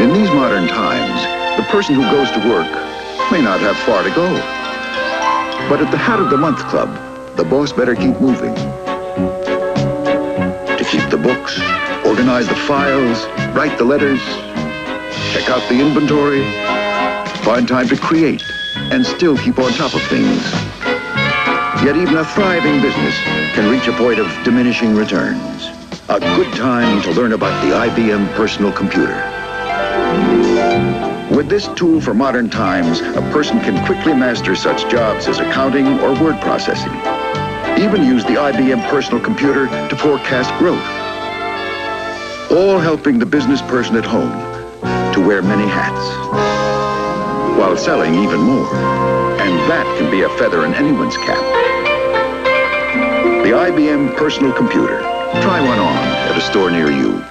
In these modern times, the person who goes to work may not have far to go. But at the Hat of the Month Club, the boss better keep moving. To keep the books, organize the files, write the letters, check out the inventory, find time to create, and still keep on top of things. Yet even a thriving business can reach a point of diminishing returns. A good time to learn about the IBM personal computer. With this tool for modern times, a person can quickly master such jobs as accounting or word processing. Even use the IBM personal computer to forecast growth. All helping the business person at home to wear many hats while selling even more. And that can be a feather in anyone's cap. The IBM personal computer. Try one on at a store near you.